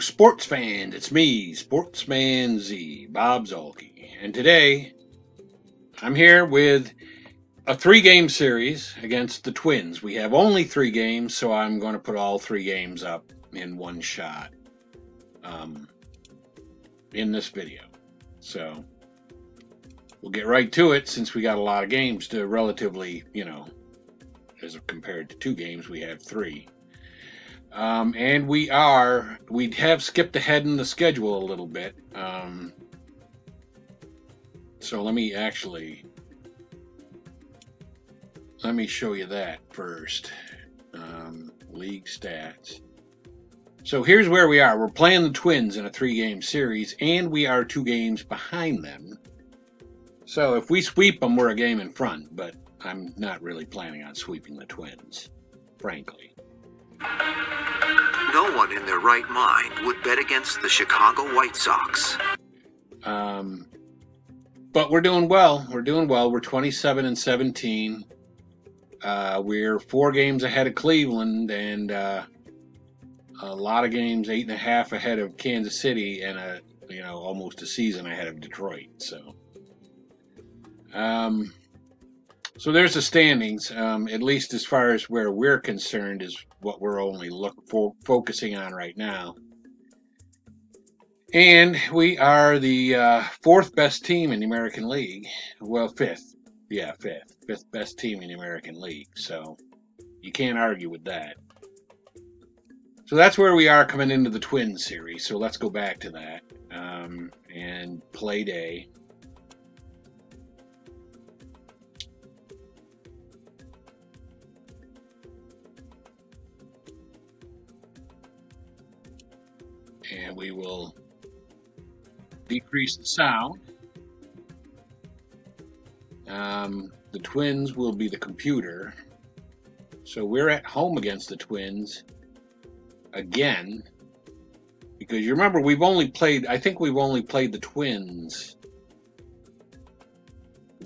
Sports fans. It's me, Sportsman Z, Bob Zuhlke. And today, I'm here with a three game series against the Twins. We have only three games, so I'm going to put all three games up in one shot um, in this video. So we'll get right to it since we got a lot of games to relatively, you know, as compared to two games, we have three. Um, and we are, we have skipped ahead in the schedule a little bit. Um, so let me actually, let me show you that first. Um, league stats. So here's where we are. We're playing the Twins in a three game series, and we are two games behind them. So if we sweep them, we're a game in front, but I'm not really planning on sweeping the Twins, frankly. No one in their right mind would bet against the Chicago White Sox. Um, but we're doing well. We're doing well. We're 27 and 17. Uh, we're four games ahead of Cleveland and uh, a lot of games, eight and a half ahead of Kansas City, and a you know almost a season ahead of Detroit. So, um, so there's the standings. Um, at least as far as where we're concerned, is what we're only look for focusing on right now. And we are the uh, fourth best team in the American League. Well, fifth. Yeah, fifth. Fifth best team in the American League. So you can't argue with that. So that's where we are coming into the Twin series. So let's go back to that. Um, and play day. And we will decrease the sound. Um, the Twins will be the computer. So we're at home against the Twins again. Because you remember, we've only played, I think we've only played the Twins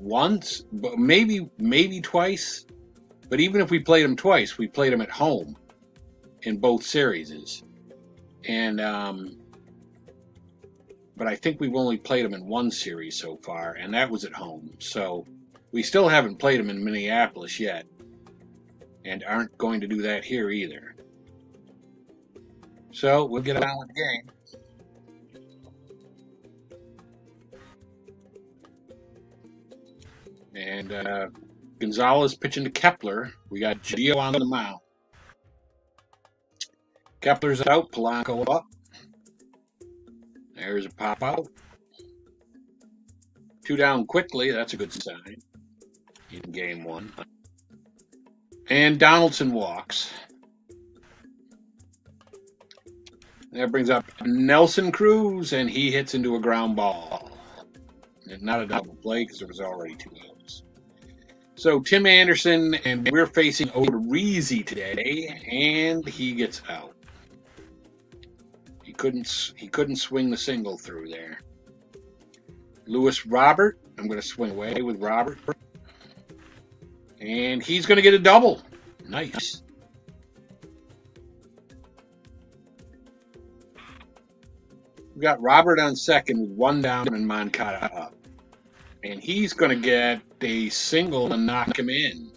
once, but maybe, maybe twice. But even if we played them twice, we played them at home in both series. And, um, but I think we've only played them in one series so far, and that was at home. So we still haven't played them in Minneapolis yet, and aren't going to do that here either. So we'll get on with the game. And uh, Gonzalez pitching to Kepler. We got Gio on the mound. Kepler's out, Polanco up. There's a pop out. Two down quickly, that's a good sign in game one. And Donaldson walks. That brings up Nelson Cruz, and he hits into a ground ball. And not a double play because there was already two outs. So Tim Anderson, and we're facing Odorizzi today, and he gets out. Couldn't. He couldn't swing the single through there. Luis Robert, I'm going to swing away with Robert, and he's going to get a double. Nice. We got Robert on second one down and Moncada up. And he's going to get a single and knock him in.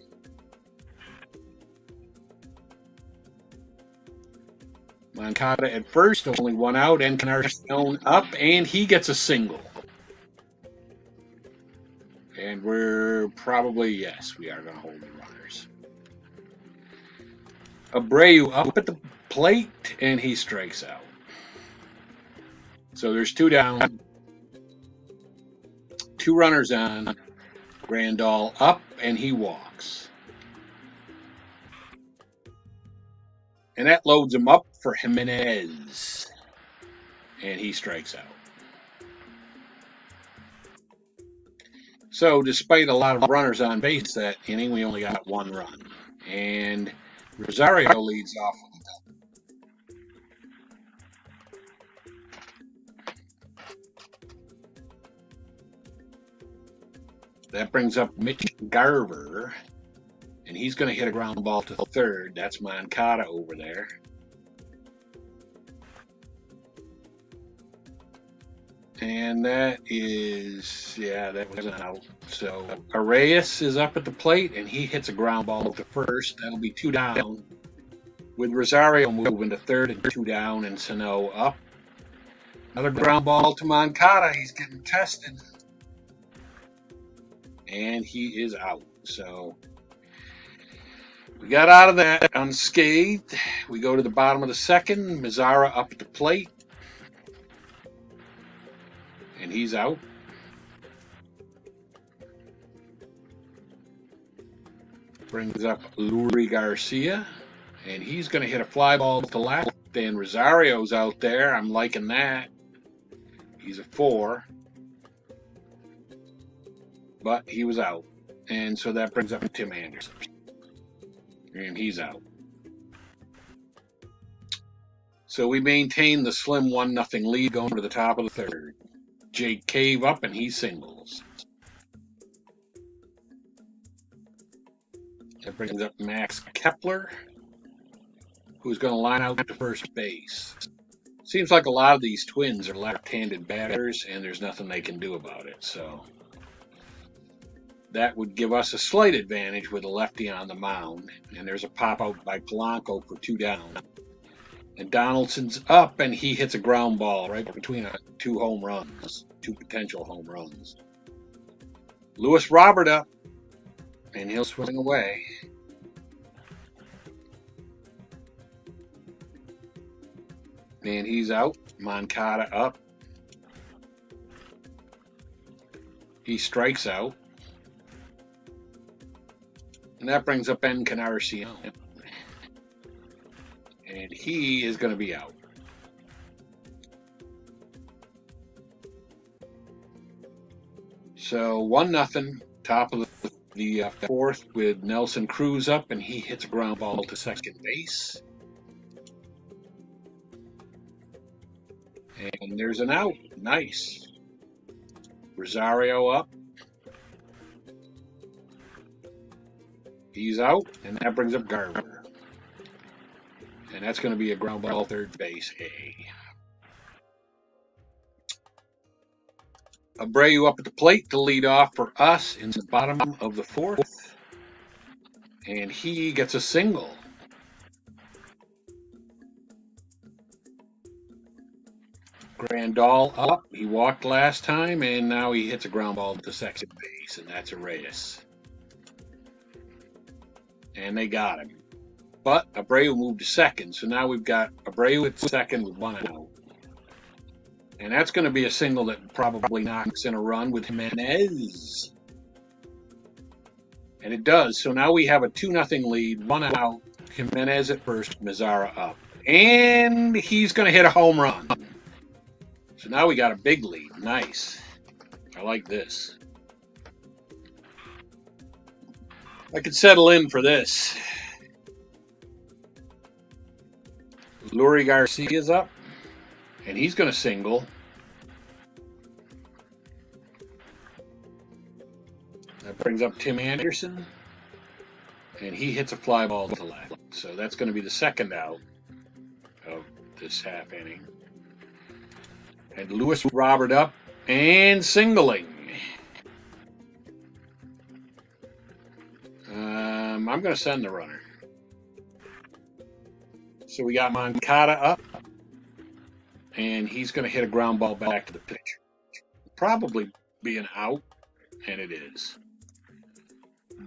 Moncada at first, only one out. and Encarnacion up, and he gets a single. And we're probably, yes, we are going to hold the runners. Abreu up at the plate, and he strikes out. So there's two down, two runners on. Grandal up, and he walks. And that loads him up for Jimenez. And he strikes out. So, despite a lot of runners on base that inning, we only got one run. And Rosario leads off with a double. That brings up Mitch Garver. And he's going to hit a ground ball to third. That's Moncada over there. And that is, yeah, that was an out. So Arraez is up at the plate, and he hits a ground ball to first. That'll be two down. With Rosario moving to third and two down, and Sano up. Another ground ball to Moncada. He's getting tested. And he is out. So we got out of that unscathed. We go to the bottom of the second. Mazara up at the plate. And he's out. Brings up Leury Garcia. And he's going to hit a fly ball to left. And Rosario's out there. I'm liking that. He's a four. But he was out. And so that brings up Tim Anderson. And he's out. So we maintain the slim 1 nothing lead going to the top of the third. Jake Cave up and he singles. That brings up Max Kepler, who's going to line out to first base. Seems like a lot of these twins are left-handed batters, and there's nothing they can do about it. So that would give us a slight advantage with a lefty on the mound. And there's a pop out by Polanco for two down. And Donaldson's up, and he hits a ground ball right between two home runs, two potential home runs. Luis Robert up, and he'll swing away. And he's out. Moncada up. He strikes out. And that brings up Encarnacion. And he is going to be out. So one nothing, top of the, the uh, fourth with Nelson Cruz up, and he hits a ground ball to second base. And there's an out. Nice. Rosario up. He's out, and that brings up Garver. And that's going to be a ground ball third base A. Abreu up at the plate to lead off for us in the bottom of the fourth. And he gets a single. Grandal up. He walked last time, and now he hits a ground ball to second base, and that's Arraez and they got him. But Abreu moved to second, so now we've got Abreu at second with one out. Oh. And that's going to be a single that probably knocks in a run with Jimenez. And it does. So now we have a 2 nothing lead, one out, Jimenez at first, Mazara up. And he's going to hit a home run. So now we got a big lead. Nice. I like this. I could settle in for this. Leury Garcia's up, and he's going to single. That brings up Tim Anderson, and he hits a fly ball to left. So that's going to be the second out of this half inning. And Luis Robert up and singling. Um, I'm going to send the runner. So we got Moncada up, and he's going to hit a ground ball back to the pitcher. Probably be an out, and it is.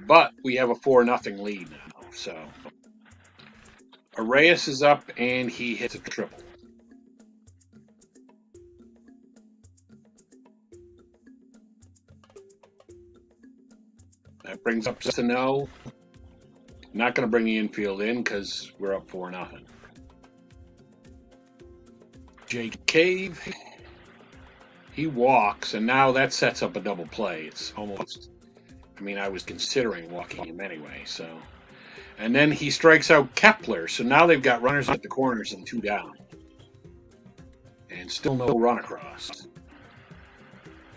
But we have a 4 nothing lead now, so. Arraez is up, and he hits a triple. That brings up Sano. Not going to bring the infield in because we're up 4 nothing. Jake Cave. He walks, and now that sets up a double play. It's almost. I mean, I was considering walking him anyway, so. And then he strikes out Kepler, so now they've got runners at the corners and two down. And still no run across.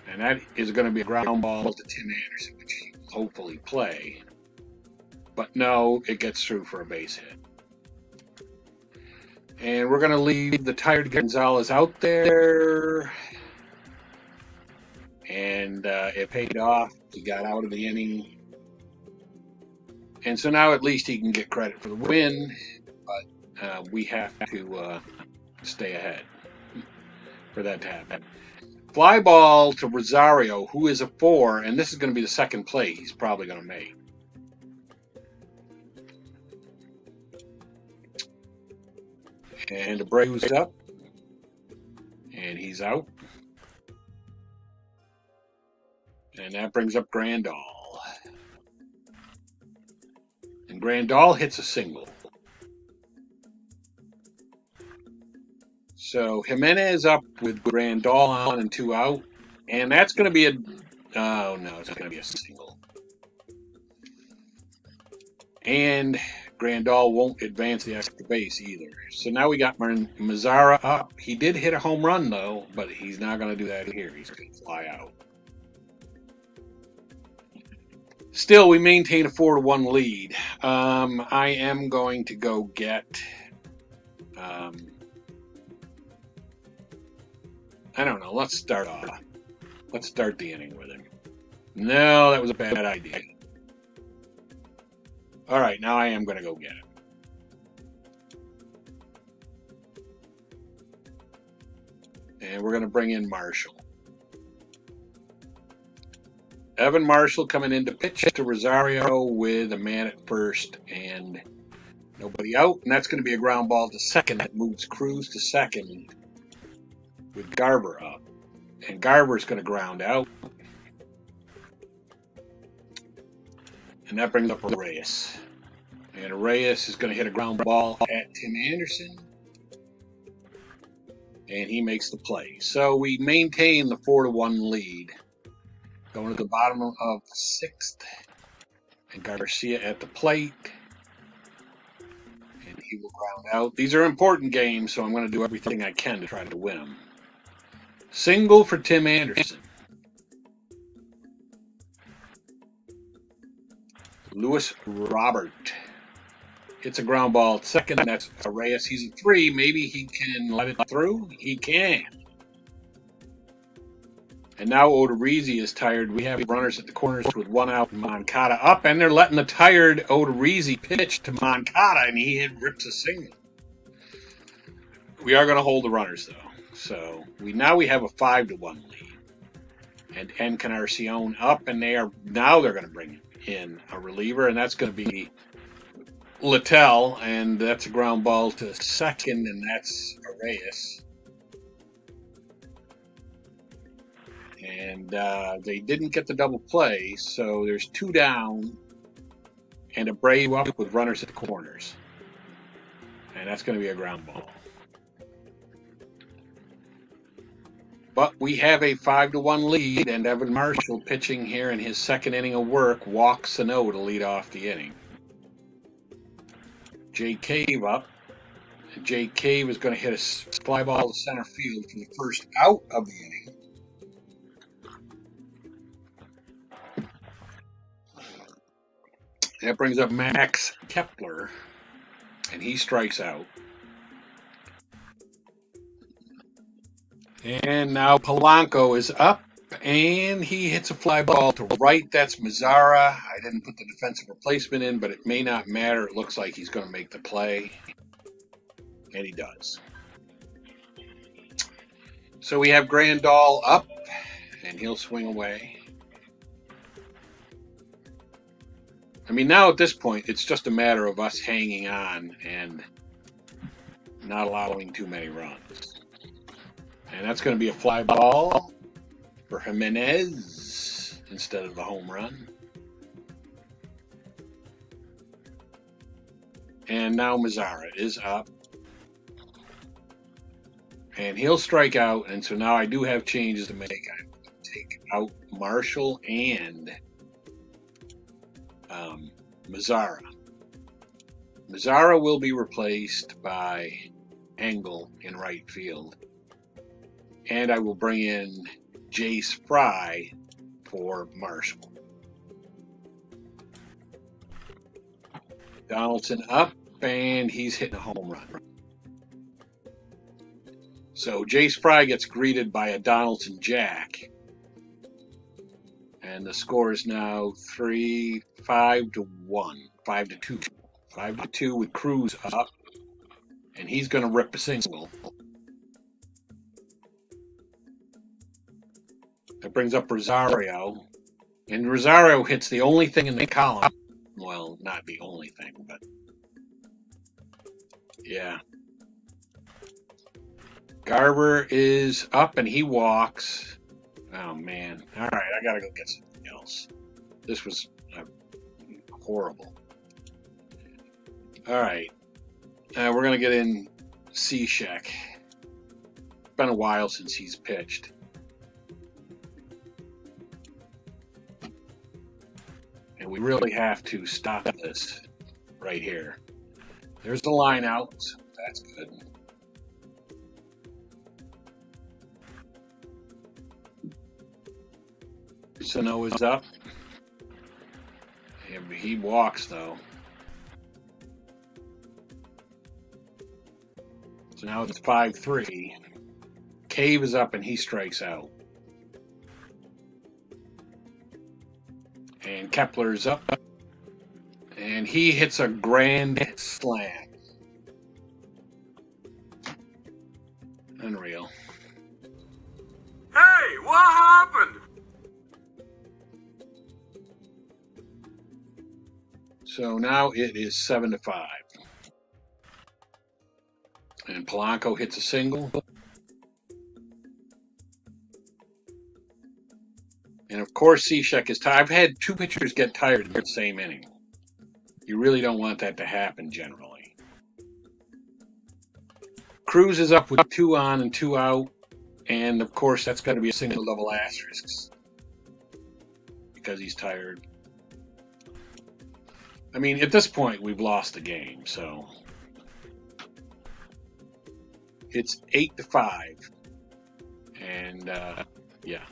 And that is going to be a ground ball to Tim Anderson, which he hopefully play. But no, it gets through for a base hit. And we're going to leave the tired Gonzalez out there. uh, it paid off. He got out of the inning. And so now at least he can get credit for the win, but uh, we have to uh, stay ahead for that to happen. Fly ball to Rosario, who is a four, and this is going to be the second play he's probably going to make. And Abreu's up, and he's out. And that brings up Grandal. And Grandal hits a single. So Jimenez up with Grandal on and two out. And that's going to be a. Oh, no, it's going to be a single. And Grandal won't advance the extra base either. So now we got Mazara up. He did hit a home run, though, but he's not going to do that here. He's going to fly out. Still, we maintain a four to one lead. Um, I am going to go get. Um, I don't know. Let's start off. Let's start the inning with him. No, that was a bad idea. All right, now I am going to go get it. And we're going to bring in Marshall. Evan Marshall coming in to pitch to Rosario with a man at first and nobody out. And that's going to be a ground ball to second that moves Cruz to second with Garver up. And Garver's going to ground out. And that brings up Arraez. And Arraez is going to hit a ground ball at Tim Anderson. And he makes the play. So we maintain the 4 to 1 lead. Going to the bottom of the sixth. And Garcia at the plate. And he will ground out. These are important games, so I'm going to do everything I can to try to win them. Single for Tim Anderson. Luis Robert hits a ground ball second. That's Arraez. He's a three. Maybe he can let it through. He can. And now Odorizzi is tired. We have runners at the corners with one out Moncada up, and they're letting the tired Odorizzi pitch to Moncada, and he rips a single. We are going to hold the runners, though. So we now we have a five to one lead. And Encarnacion up, and they are now they're going to bring in a reliever, and that's going to be Littell, and that's a ground ball to second, and that's Arraez. and uh, they didn't get the double play, so there's two down and Abreu up with runners at the corners. And that's going to be a ground ball. But we have a 5 to 1 lead, and Evan Marshall pitching here in his second inning of work walks Sano to lead off the inning. Jake Cave up. Jake Cave is going to hit a fly ball to center field for the first out of the inning. That brings up Max Kepler, and he strikes out. And now Polanco is up, and he hits a fly ball to right. That's Mazara. I didn't put the defensive replacement in, but it may not matter. It looks like he's going to make the play, and he does. So we have Grandal up, and he'll swing away. I mean, now at this point, it's just a matter of us hanging on and not allowing too many runs. And that's going to be a fly ball for Jimenez instead of the home run. And now Mazara is up. And he'll strike out. And so now I do have changes to make. I take out Marshall and um, Mazara. Mazara will be replaced by Engel in right field. And I will bring in Jace Fry for Marshall. Donaldson up, and he's hitting a home run. So Jace Fry gets greeted by a Donaldson Jack. And the score is now three, five to one, five to two, five to two with Cruz up, and he's going to rip a single. That brings up Rosario, and Rosario hits the only thing in the column. Well, not the only thing, but yeah. Garver is up and he walks. Oh man! All right, I gotta go get something else. This was uh, horrible. All right, uh, we're gonna get in Cishek. It's been a while since he's pitched. We really have to stop this right here. There's the line out. That's good. Sano is up. He walks though. So now it's 5 3. Cave is up and he strikes out. And Kepler's up. And he hits a grand slam. Unreal. Hey, what happened? So now it is 7 to 5. And Polanco hits a single. Course, Cishek is tired. I've had two pitchers get tired in the same inning. You really don't want that to happen generally. Cruz is up with two on and two out. And of course, that's got to be a single double asterisk because he's tired. I mean, at this point, we've lost the game, so it's eight to five, and uh, yeah,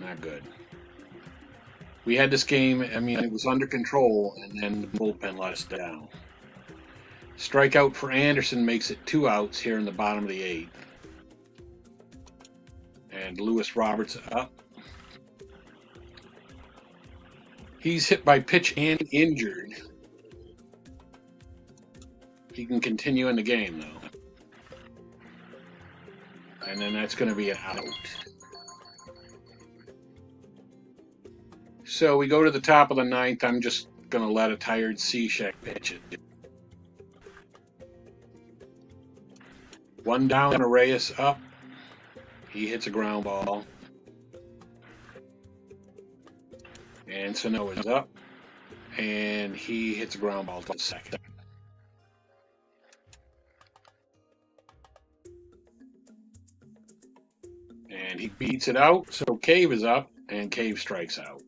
not good. We had this game. I mean, it was under control, and then the bullpen let us down. Strikeout for Anderson makes it two outs here in the bottom of the eighth, and Luis Roberts up. He's hit by pitch and injured. He can continue in the game, though. And then that's going to be an out. So we go to the top of the ninth. I'm just going to let a tired Cishek pitch it. One down, Arraez up. He hits a ground ball. And Sano is up. And he hits a ground ball to the second. And he beats it out. So Cave is up. And Cave strikes out.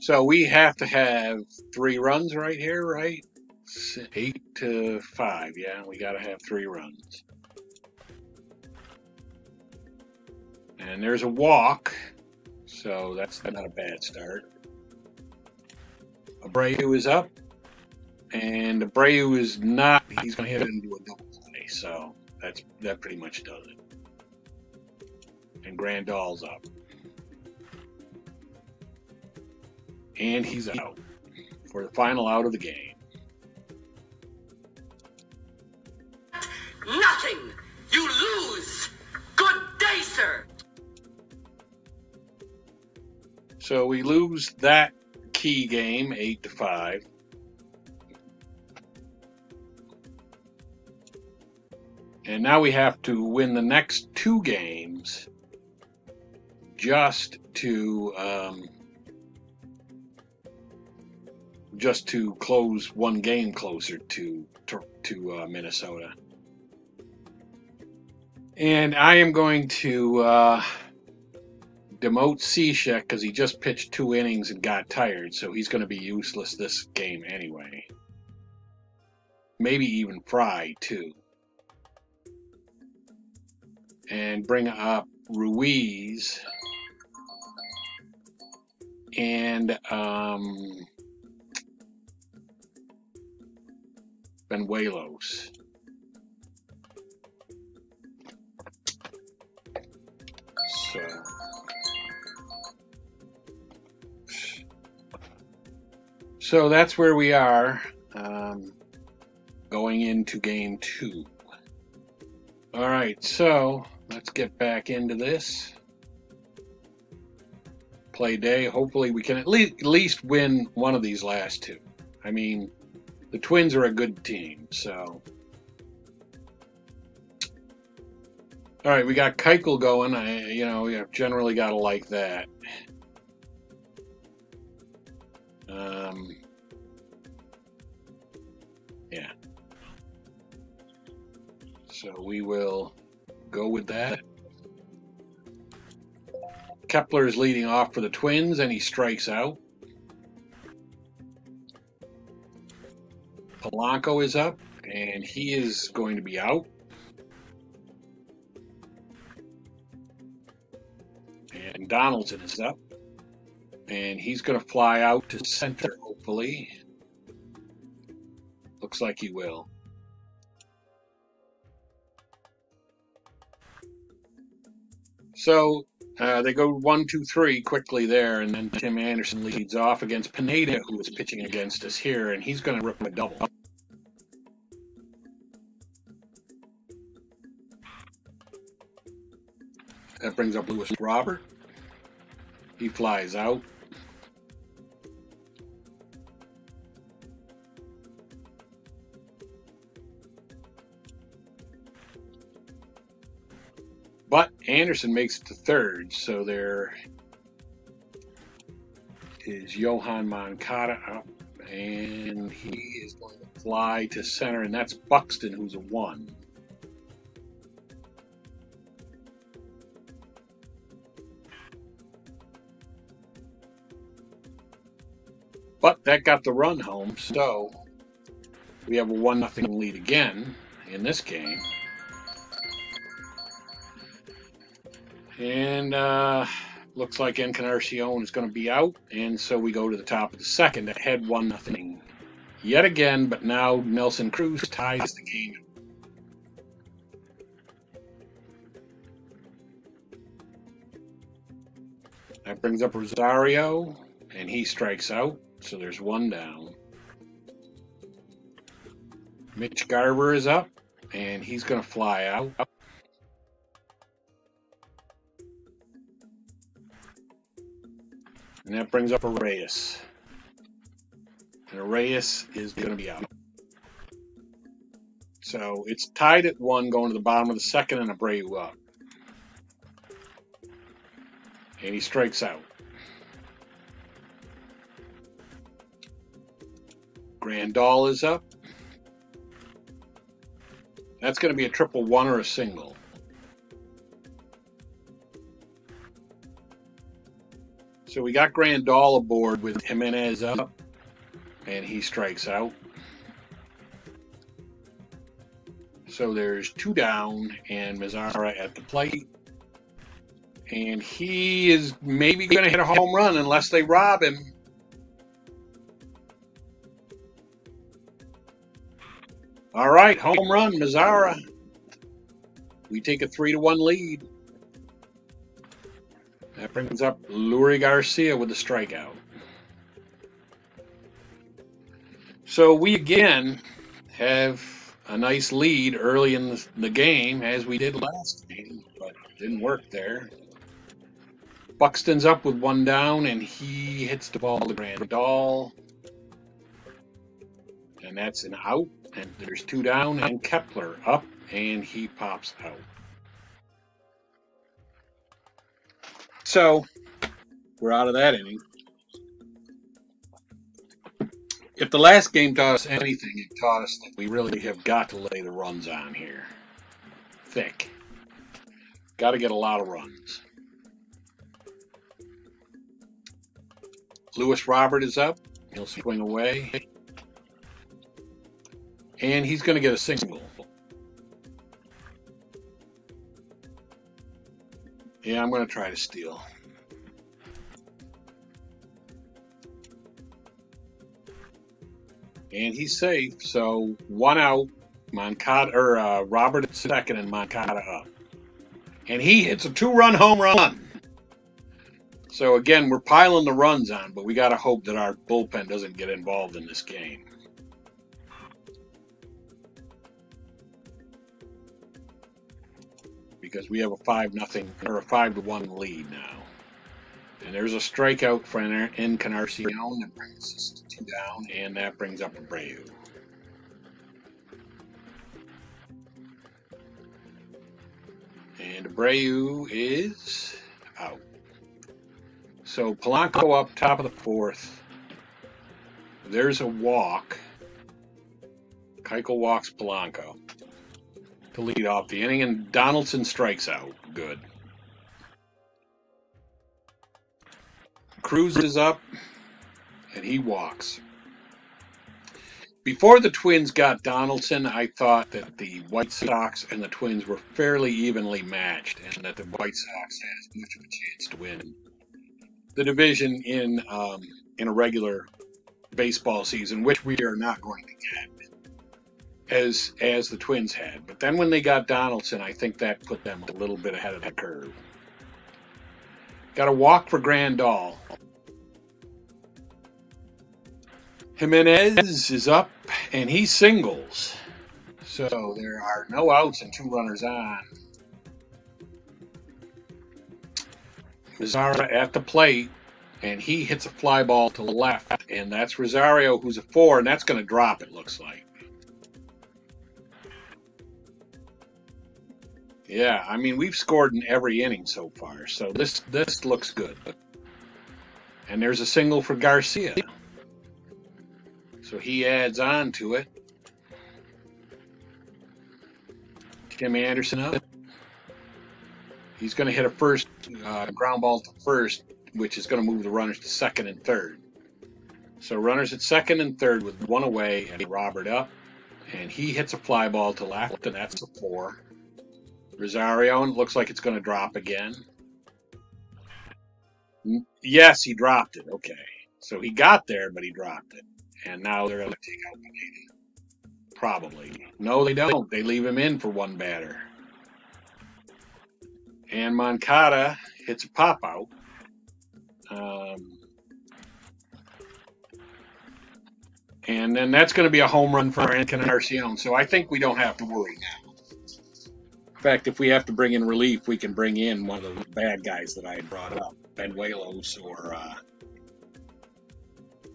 So we have to have three runs right here, right? Eight to five. Yeah, we got to have three runs. And there's a walk. So that's not a bad start. Abreu is up. And Abreu is not, he's going to hit into a double play. So that's that pretty much does it. And Grandal's up. And he's out for the final out of the game. Nothing! You lose! Good day, sir! So we lose that key game, eight to five. And now we have to win the next two games just to um, just to close one game closer to to, to uh, Minnesota. And I am going to uh, demote Cishek because he just pitched two innings and got tired, so he's going to be useless this game anyway. Maybe even Fry, too. And bring up Ruiz and um, Banuelos. So. So that's where we are um, going into game two. All right, so let's get back into this. Play day. Hopefully we can at at least win one of these last two. I mean, the Twins are a good team, so. All right, we got Keuchel going. I, you know, we have generally got to like that. Um, yeah. So we will go with that. Kepler is leading off for the Twins, and he strikes out. Polanco is up, and he is going to be out. And Donaldson is up, and he's going to fly out to center, hopefully. Looks like he will. So uh, they go one, two, three quickly there, and then Tim Anderson leads off against Pineda, who is pitching against us here, and he's going to rip a double. That brings up Luis Robert. He flies out. Anderson makes it to third, so there is Yoan Moncada up, and he is going to fly to center, and that's Buxton, who's a one. But that got the run home, so we have a one nothing lead again in this game. And uh, looks like Encarnacion is going to be out, and so we go to the top of the second, ahead one nothing yet again. But now Nelson Cruz ties the game. That brings up Rosario, and he strikes out. So there's one down. Mitch Garver is up, and he's going to fly out. And that brings up Arraez. And Arraez is going to be out. So it's tied at one going to the bottom of the second and Abreu up. And he strikes out. Grandal is up. That's going to be a triple one or a single. So we got Grandal aboard with Jimenez up, and he strikes out. So there's two down, and Mazara at the plate. And he is maybe going to hit a home run unless they rob him. All right, home run, Mazara. We take a three to one lead. That brings up Leury Garcia with a strikeout. So we again have a nice lead early in the, the game, as we did last game, but didn't work there. Buxton's up with one down, and he hits the ball to Grandal. And that's an out. And there's two down, and Kepler up, and he pops out. So we're out of that inning. If the last game taught us anything, it taught us that we really have got to lay the runs on here. Thick. Got to get a lot of runs. Luis Robert is up. He'll swing away. And he's going to get a single. Yeah, I'm going to try to steal. And he's safe, so one out. Moncada or uh, Robert at second and Moncada up. And he hits a two-run home run. So again, we're piling the runs on, but we got to hope that our bullpen doesn't get involved in this game. Because we have a five nothing or a five to one lead now. And there's a strikeout for Encarnacion that brings us two down, and that brings up Abreu. And Abreu is out. So Polanco up top of the fourth. There's a walk. Keuchel walks Polanco to lead off the inning, and Donaldson strikes out. Good. Cruz is up, and he walks. Before the Twins got Donaldson, I thought that the White Sox and the Twins were fairly evenly matched, and that the White Sox had as much of a chance to win the division in um, in a regular baseball season, which we are not going to get as as the Twins had. But then when they got Donaldson, I think that put them a little bit ahead of the curve. Got a walk for Grandal. Jimenez is up and he singles. So there are no outs and two runners on. Mazara at the plate and he hits a fly ball to the left and that's Rosario who's a four and that's going to drop it looks like. Yeah, I mean we've scored in every inning so far, so this this looks good. And there's a single for Garcia. So he adds on to it. Tim Anderson up. He's going to hit a first uh, ground ball to first, which is going to move the runners to second and third. So runners at second and third with one away, and Robert up, and he hits a fly ball to left, and that's a four. Rosario, and it looks like it's going to drop again. Yes, he dropped it. Okay. So he got there, but he dropped it. And now they're going to take out Pineda. Probably. No, they don't. They leave him in for one batter. And Moncada hits a pop out. Um, and then that's going to be a home run for Encarnacion. So I think we don't have to worry now. In fact, if we have to bring in relief, we can bring in one of the bad guys that I had brought up, Banuelos or uh,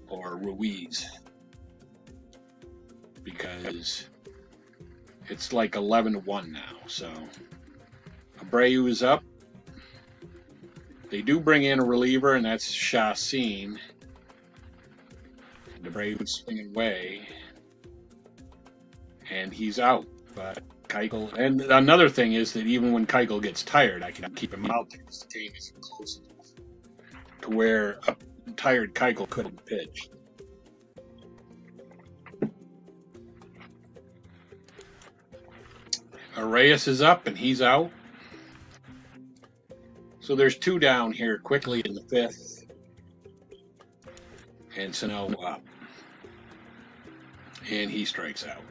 or Ruiz, because it's like eleven to one now. So Abreu is up. They do bring in a reliever, and that's Chacin. Abreu swinging away, and he's out, but Keuchel. And another thing is that even when Keuchel gets tired, I can keep him out there because the game isn't close enough to where a tired Keuchel couldn't pitch. Arraez is up and he's out. So there's two down here quickly in the fifth. And Sano up. And he strikes out.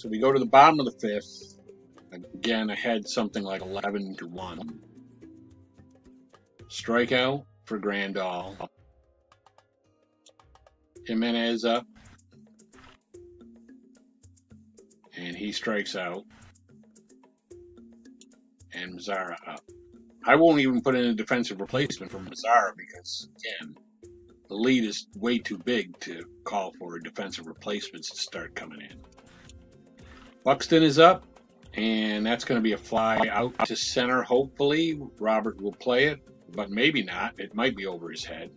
So we go to the bottom of the fifth. Again, ahead something like 11 to 1. Strikeout for Grandal. Jimenez up. And he strikes out. And Mazara up. I won't even put in a defensive replacement for Mazara because, again, the lead is way too big to call for defensive replacements to start coming in. Buxton is up, and that's going to be a fly out to center. Hopefully, Robert will play it, but maybe not. It might be over his head.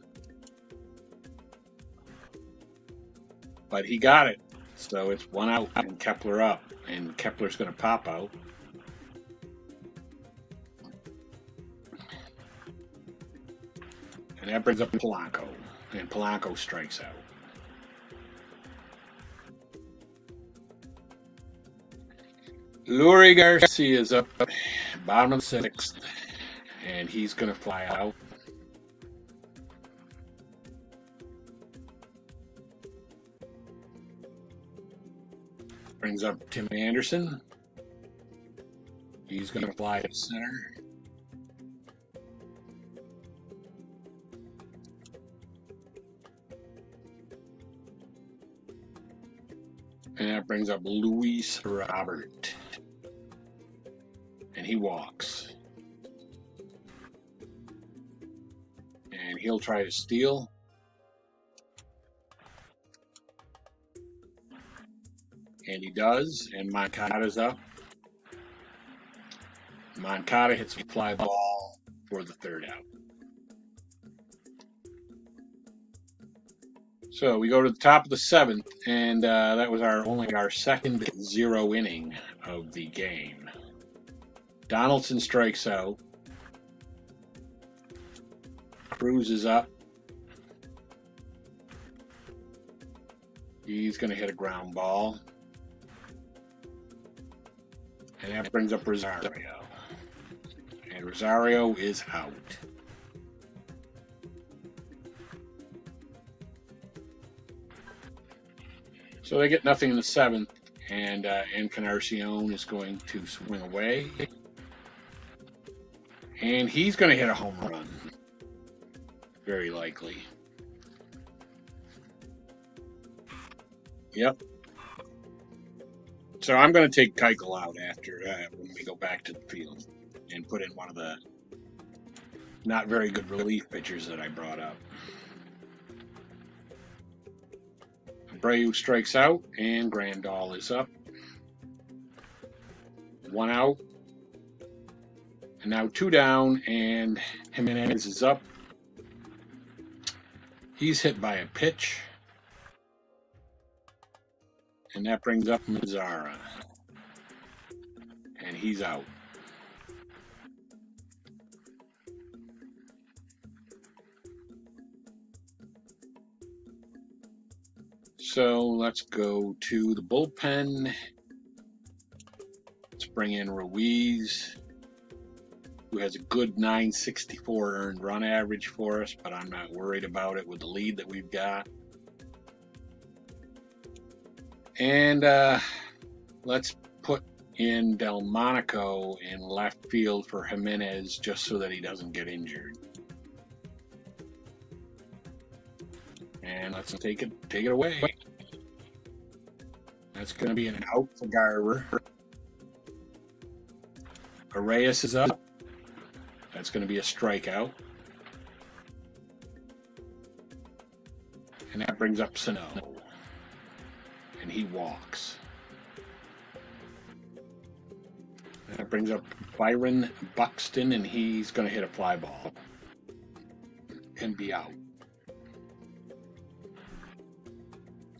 But he got it. So it's one out and Kepler up, and Kepler's going to pop out. And that brings up Polanco, and Polanco strikes out. Leury Garcia is up, bottom of the sixth, and he's going to fly out. Brings up Tim Anderson. He's going to fly to center. And that brings up Luis Robert. And he walks. And he'll try to steal. And he does, and Moncada's up. Moncada hits a fly ball for the third out. So we go to the top of the seventh, and uh, that was our only our second zero inning of the game. Donaldson strikes out. Cruz is up. He's going to hit a ground ball. And that brings up Rosario. And Rosario is out. So they get nothing in the seventh, and uh, Encarnacion is going to swing away. And he's going to hit a home run. Very likely. Yep. So I'm going to take Keuchel out after uh, when we go back to the field and put in one of the not very good relief pitchers that I brought up. Abreu strikes out, and Grandal is up. One out. And now two down, and Jimenez is up. He's hit by a pitch. And that brings up Mazara. And he's out. So let's go to the bullpen. Let's bring in Ruiz, who has a good 964 earned run average for us, but I'm not worried about it with the lead that we've got. And uh, let's put in Delmonico in left field for Jimenez just so that he doesn't get injured. And let's take it take it away. That's going to be an out for Garver. Arraez is up. That's going to be a strikeout. And that brings up Sano. And he walks. And that brings up Byron Buxton, and he's going to hit a fly ball and be out.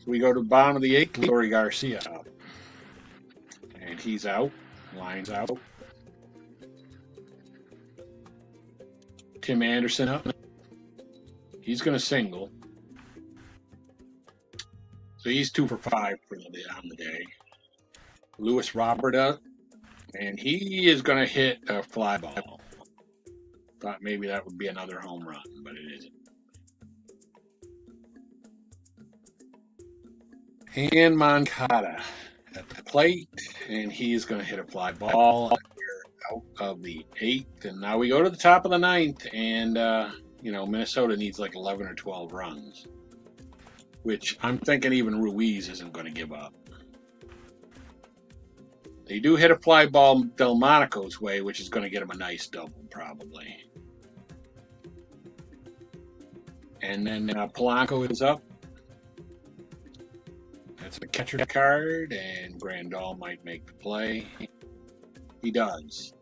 So we go to the bottom of the eighth, Leury Garcia. And he's out. Lines out. Tim Anderson up. He's going to single. So he's two for five for the on the day. Luis Robert up. And he is going to hit a fly ball. Thought maybe that would be another home run, but it isn't. And Moncada at the plate, and he's going to hit a fly ball out of the eighth. And now we go to the top of the ninth, and, uh, you know, Minnesota needs like 11 or 12 runs, which I'm thinking even Ruiz isn't going to give up. They do hit a fly ball Delmonico's way, which is going to get him a nice double, probably. And then uh, Polanco is up. That's a catcher card, and Grandal might make the play. He does.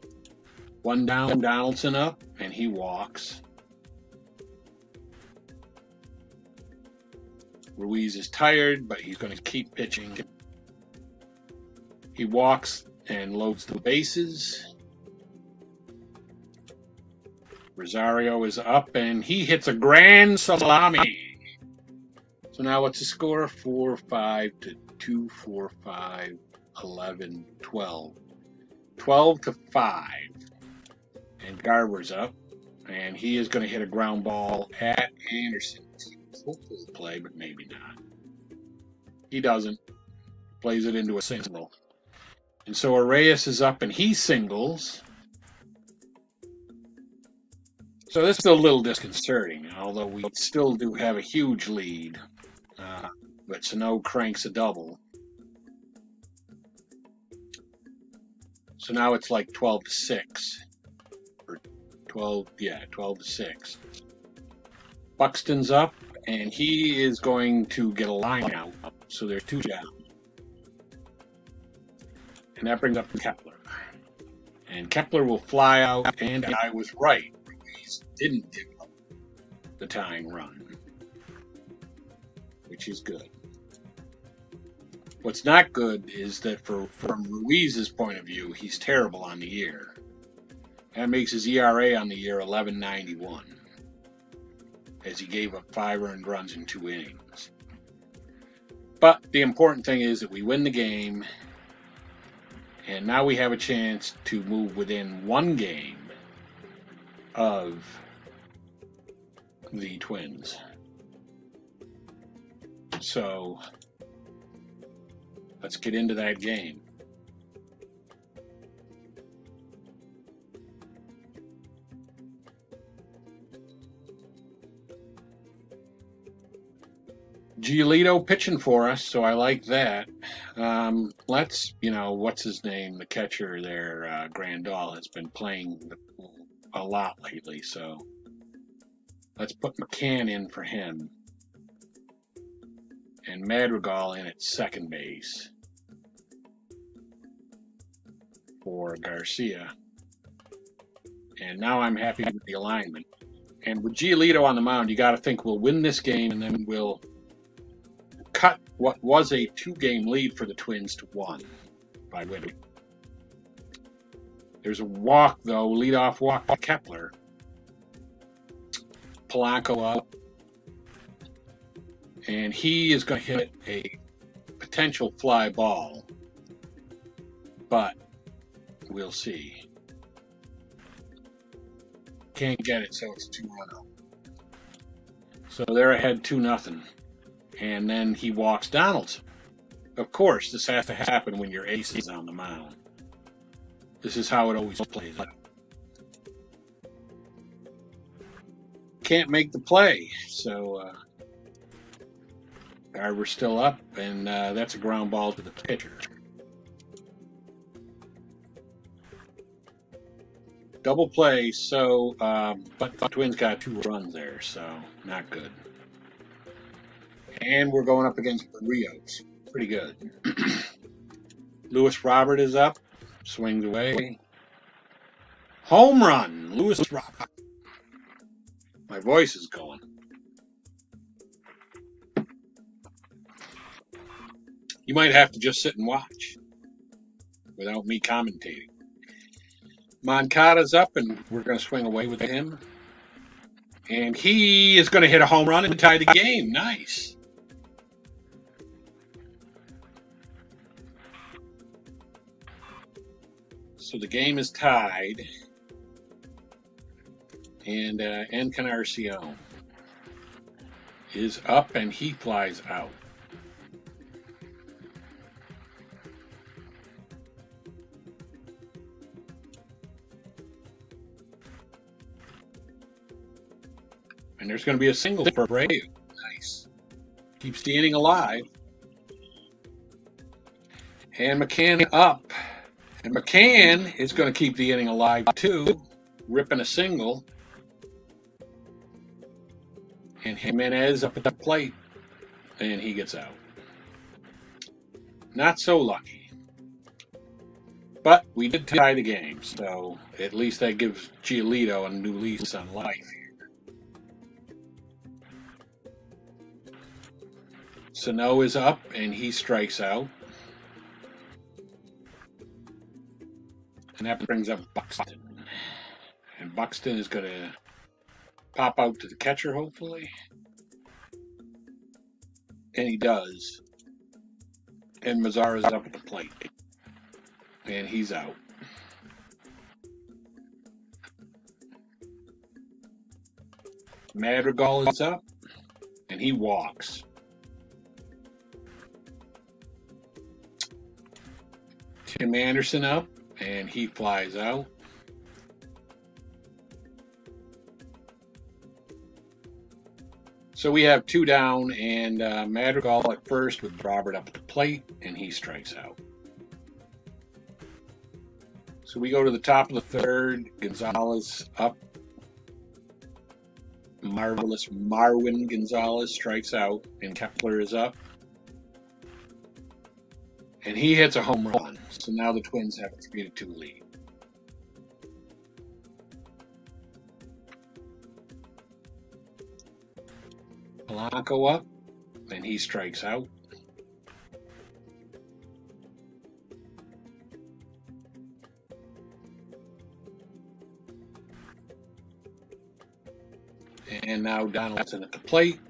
One down, Donaldson up, and he walks. Ruiz is tired, but he's going to keep pitching. He walks and loads the bases. Rosario is up, and he hits a grand salami. So now what's the score? 4, 5 to 2, 4, 5, 11, 12. 12 to 5. And Garver's up. And he is going to hit a ground ball at Anderson. Hopefully play, but maybe not. He doesn't. Plays it into a single. And so Arraez is up and he singles. So this is a little disconcerting, although we still do have a huge lead. Uh, but Sano cranks a double. So now it's like 12 to 6. Or 12, yeah, 12 to 6. Buxton's up, and he is going to get a line out. So there's two down. And that brings up Kepler. And Kepler will fly out, and I was right. Ruiz didn't give up the tying run, which is good. What's not good is that for from Ruiz's point of view, he's terrible on the year. That makes his ERA on the year 1191, as he gave up five earned runs in two innings. But the important thing is that we win the game, and now we have a chance to move within one game of the Twins. So let's get into that game. Giolito pitching for us, so I like that. Um, let's, you know, what's his name? The catcher there, uh, Grandal, has been playing a lot lately, so let's put McCann in for him. And Madrigal in at second base for Garcia. And now I'm happy with the alignment. And with Giolito on the mound, you got to think we'll win this game and then we'll what was a two game lead for the Twins to one by winning. There's a walk, though, lead off walk to Kepler. Polanco up. And he is going to hit a potential fly ball. But we'll see. Can't get it, so it's 2 1 So they're ahead 2 nothing and then he walks Donaldson. Of course, this has to happen when your ace is on the mound. This is how it always plays out. Can't make the play, so uh, Garver's still up, and uh, that's a ground ball to the pitcher. Double play, so um, but the Twins got two runs there, so not good. And we're going up against Rios. Pretty good. Luis Robert is up. Swings away. Home run. Luis Robert. My voice is going. You might have to just sit and watch without me commentating. Moncada's up, and we're going to swing away with him. And he is going to hit a home run and tie the game. Nice. So the game is tied. And uh, Encarnacion is up and he flies out. And there's going to be a single for Abreu. Nice. Keeps the inning alive. And McCann up. And McCann is going to keep the inning alive too, ripping a single. And Jimenez up at the plate, and he gets out. Not so lucky. But we did tie the game, so at least that gives Giolito a new lease on life. Sano is up, and he strikes out. And that brings up Buxton. And Buxton is going to pop out to the catcher, hopefully. And he does. And Mazara's up at the plate. And he's out. Madrigal is up. And he walks. Tim Anderson up and he flies out. So we have two down, and uh, Madrigal at first with Robert up at the plate, and he strikes out. So we go to the top of the third. Gonzalez up. Marvelous Marwin Gonzalez strikes out, and Kepler is up. And he hits a home run. So now the Twins have a 3 to 2 lead. Polanco up, and he strikes out. And now Donaldson at the plate.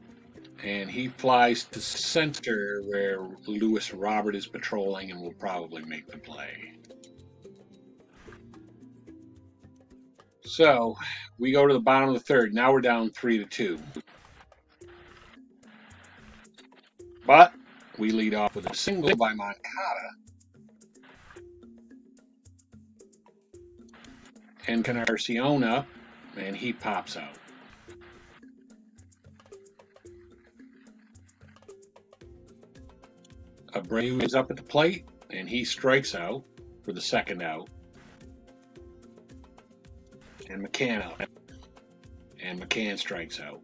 And he flies to center where Luis Robert is patrolling and will probably make the play. So we go to the bottom of the third. Now we're down three to two. But we lead off with a single by Moncada. And Encarnacion up, and he pops out. Abreu is up at the plate, and he strikes out for the second out. And McCann up. And McCann strikes out.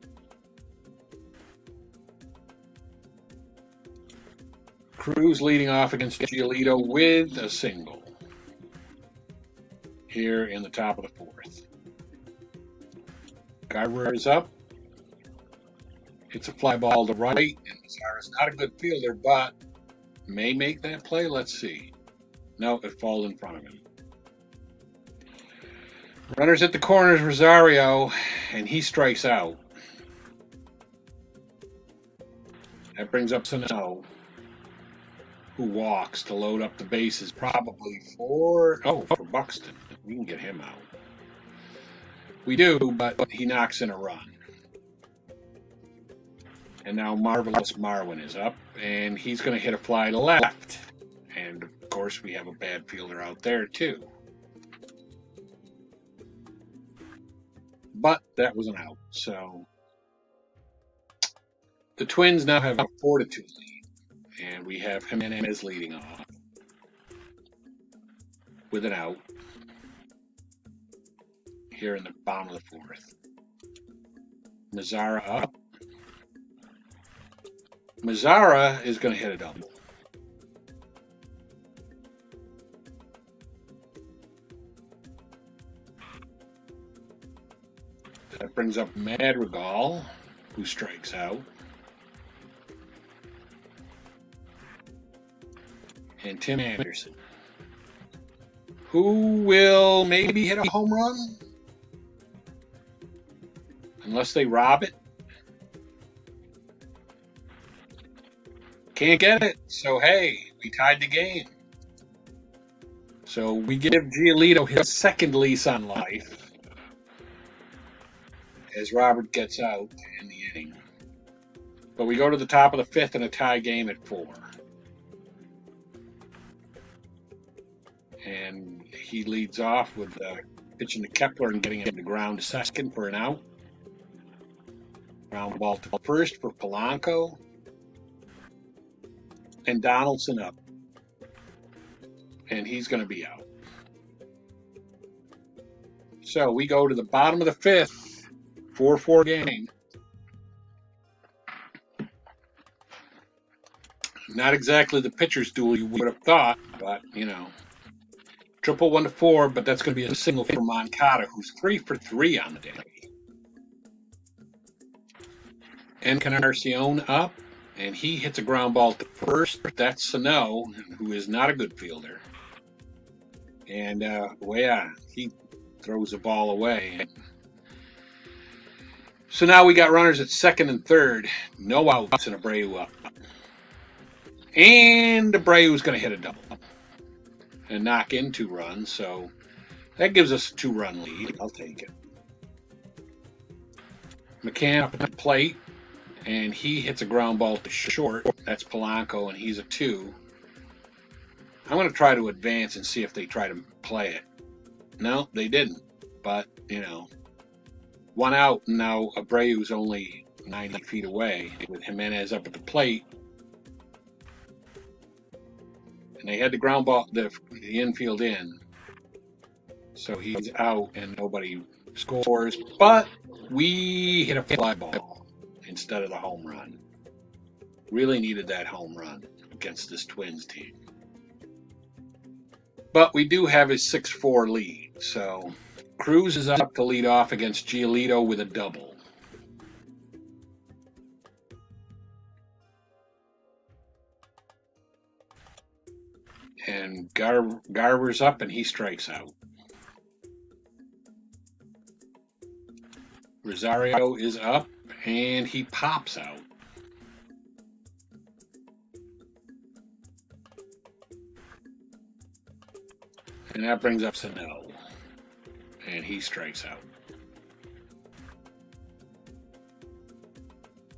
Cruz leading off against Giolito with a single. Here in the top of the fourth. Garver is up. It's a fly ball to right, and Mazara's not a good fielder, but may make that play. Let's see. No, it falls in front of him. Runners at the corners, Rosario, and he strikes out. That brings up Sano, who walks to load up the bases, probably for oh for Buxton. We can get him out. We do, but he knocks in a run. And now Marvelous Marwin is up, and he's going to hit a fly to left. And of course, we have a bad fielder out there, too. But that was an out. So the Twins now have a 4 to 2 lead. And we have Jimenez leading off with an out here in the bottom of the fourth. Mazara up. Mazara is going to hit a double. That brings up Madrigal, who strikes out. And Tim Anderson, who will maybe hit a home run. Unless they rob it. Can't get it. So, hey, we tied the game. So we give Giolito his second lease on life as Robert gets out in the inning. But we go to the top of the fifth in a tie game at four. And he leads off with uh, pitching to Kepler and getting him to ground to for an out. Ground ball to first for Polanco and Donaldson up. And he's going to be out. So we go to the bottom of the fifth, 4 4 game. Not exactly the pitcher's duel you would have thought, but, you know. Triple one to four, but that's going to be a single for Moncada, who's three for three on the day. Encarnacion up and he hits a ground ball to first. That's Sano, who is not a good fielder. And uh, well, yeah, he throws the ball away. So now we got runners at second and third, no outs, and Abreu up. And Abreu's going to hit a double and knock in two runs. So that gives us a two-run lead. I'll take it. McCann up at the plate and he hits a ground ball to short. That's Polanco, and he's a two. I'm going to try to advance and see if they try to play it. No, they didn't. But, you know, one out, and now Abreu's only 90 feet away with Jimenez up at the plate. And they had the ground ball, the, the infield in. So he's out and nobody scores. But we hit a fly ball instead of the home run. Really needed that home run against this Twins team. But we do have a 6 4 lead. So Cruz is up to lead off against Giolito with a double. And Gar- Garver's up and he strikes out. Rosario is up and he pops out. And that brings up Snell. And he strikes out.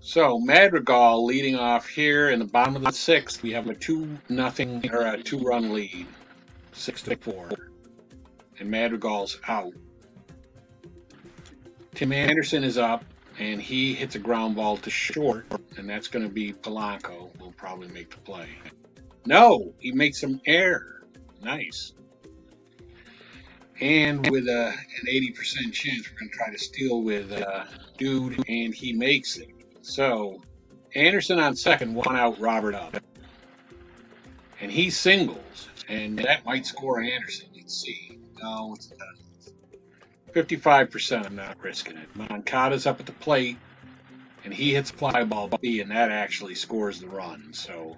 So Madrigal leading off here in the bottom of the sixth. We have a two nothing or a two run lead, six to four, and Madrigal's out. Tim Anderson is up, and he hits a ground ball to short, and that's going to be Polanco. Will probably make the play. No, he makes some error. Nice. And with a, an 80% chance, we're going to try to steal with uh, Dude, and he makes it. So Anderson on second, one out, Robert up. And he singles, and that might score Anderson. Let's see. No, it's not. 55%, I'm not risking it. Moncada's up at the plate, and he hits fly ball B, and that actually scores the run. So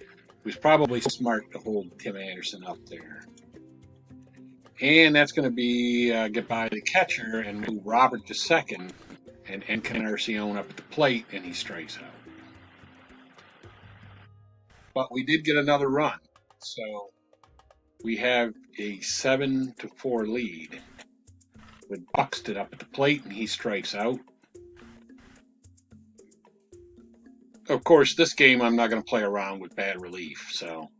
it was probably smart to hold Tim Anderson up there. And that's going to be uh, get by the catcher and move Robert to second and Encarnacion up at the plate, and he strikes out. But we did get another run, so we have a seven to four lead with it up at the plate, and he strikes out. Of course, this game I'm not going to play around with bad relief, so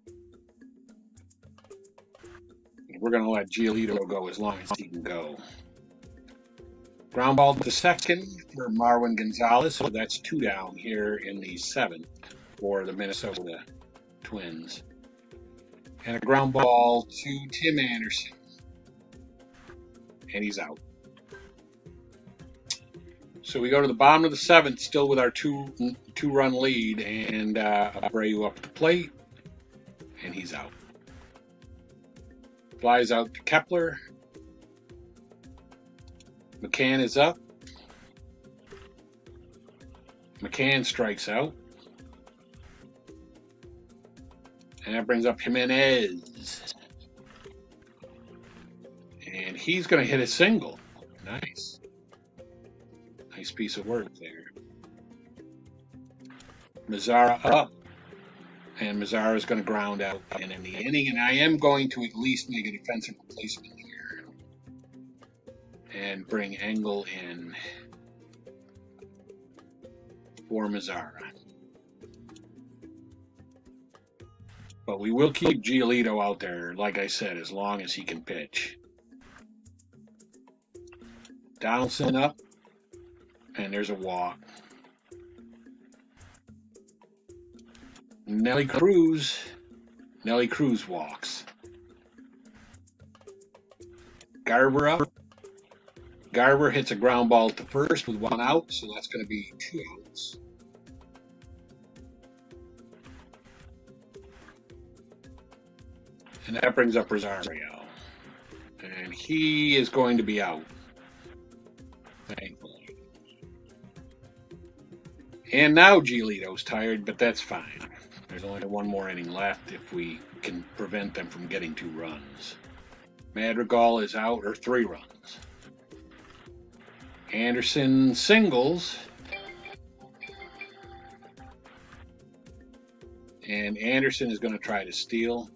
we're going to let Giolito go as long as he can go. Ground ball to second for Marwin Gonzalez, so that's two down here in the seventh for the Minnesota Twins. And a ground ball to Tim Anderson. And he's out. So we go to the bottom of the seventh, still with our two two run lead, and uh, Abreu up the plate, and he's out. Flies out to Kepler, McCann is up. McCann strikes out. And that brings up Jimenez. And he's going to hit a single. Nice. Nice piece of work there. Mazara up. And Mazara is going to ground out and in the inning. And I am going to at least make a defensive replacement here and bring Engel in for Mazara. But we will keep Giolito out there, like I said, as long as he can pitch. Donaldson up, and there's a walk. Nelly Cruz. Nelly Cruz walks. Garver up. Garver hits a ground ball to first with one out, so that's going to be two outs. And that brings up Rosario. And he is going to be out. Thankfully. And now Giolito's tired, but that's fine. There's only one more inning left if we can prevent them from getting two runs. Madrigal is out, or three runs. Anderson singles. And Anderson is going to try to steal.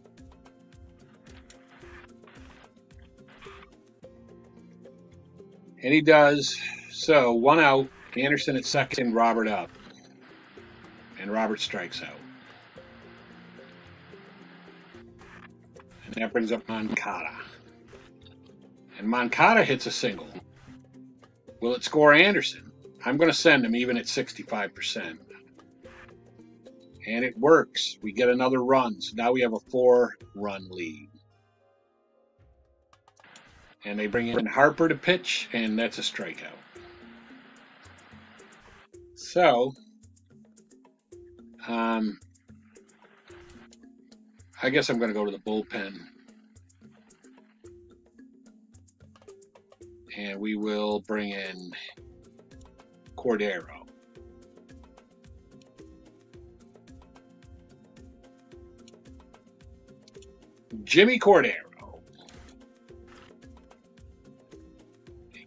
And he does. So one out. Anderson at second, Robert up. And Robert strikes out. And that brings up Moncada. And Moncada hits a single. Will it score Anderson? I'm going to send him even at 65%. And it works. We get another run. So now we have a four run lead. And they bring in Harper to pitch, and that's a strikeout. So, um, I guess I'm going to go to the bullpen. And we will bring in Cordero. Jimmy Cordero.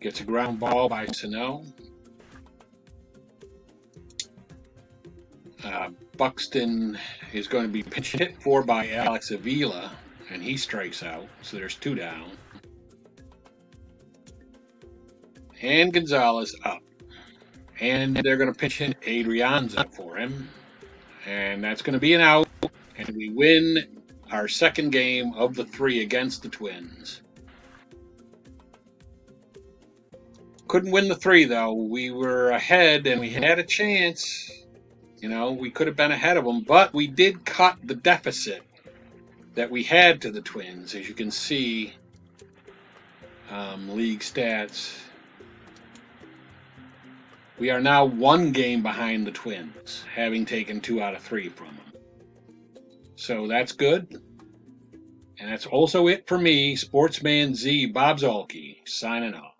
Gets a ground ball by Sano. Uh, Buxton is going to be pitch hit for by Alex Avila, and he strikes out, so there's two down. And Gonzalez up. And they're going to pitch in Adrianza for him. And that's going to be an out. And we win our second game of the three against the Twins. Couldn't win the three, though. We were ahead and we had a chance. You know, we could have been ahead of them, but we did cut the deficit that we had to the Twins, as you can see. Um, league stats. We are now one game behind the Twins, having taken two out of three from them. So that's good. And that's also it for me, Sportsman Z, Bob Zuhlke, signing off.